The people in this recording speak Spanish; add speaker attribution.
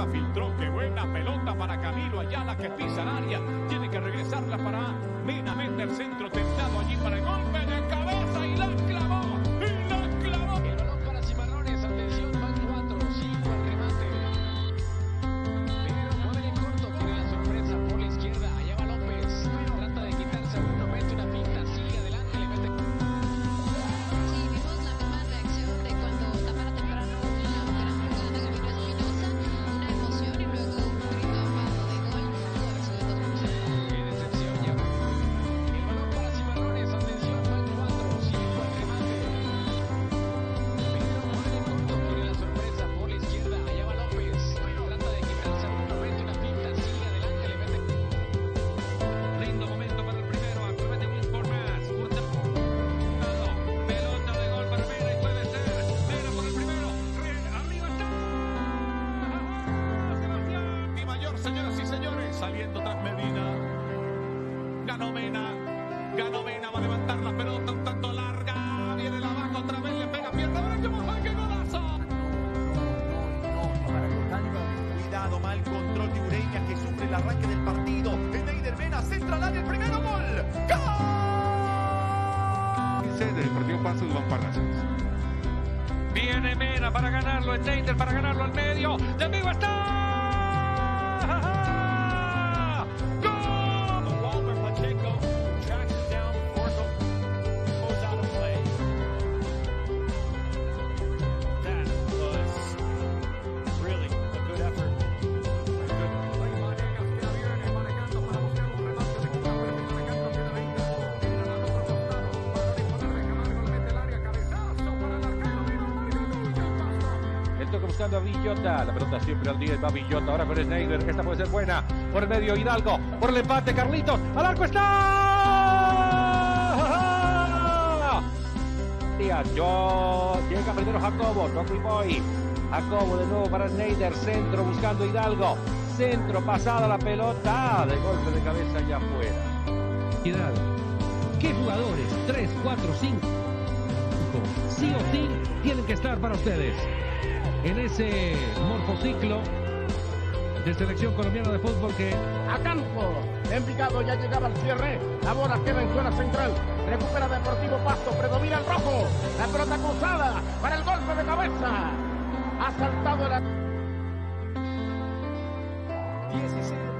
Speaker 1: filtró, qué buena pelota para Camilo Ayala que pisa el área, tiene que regresarla para Mena, el centro tentado allí para el golpe de cabeza señoras y señores, saliendo tras Medina, ganó Mena, ganó Mena, va a levantar la pelota un tanto larga, viene la baja otra vez, le pega pierna derecha, ¡ay, qué golazo!
Speaker 2: Cuidado, mal control de Ureña que sufre el arranque del partido. Schneider Mena centra al área, el primero gol. ¡Gol!
Speaker 3: del Deportivo Paso de Parnaso.
Speaker 1: Viene Mena para ganarlo, Schneider para ganarlo al medio. ¡De amigo está!
Speaker 4: ha
Speaker 5: ha ha buscando a Villota. La pelota siempre al 10. Va Villota. Ahora con Schneider. Esta puede ser buena. Por el medio Hidalgo. Por el empate Carlitos. Al arco está. Yo. Llega primero Jacobo. Toco y voy. Jacobo de nuevo para Schneider. Centro buscando Hidalgo. Centro pasada la pelota. De golpe de cabeza ya afuera.
Speaker 6: ¿Qué jugadores? 3, 4, 5. Sí o sí tienen que estar para ustedes en ese morfociclo de selección colombiana de fútbol que
Speaker 7: a campo. Envigado ya llegaba al cierre. La bola queda en zona central. Recupera Deportivo Pasto. Predomina el rojo. La pelota cruzada para el golpe de cabeza. Ha saltado la.
Speaker 8: 16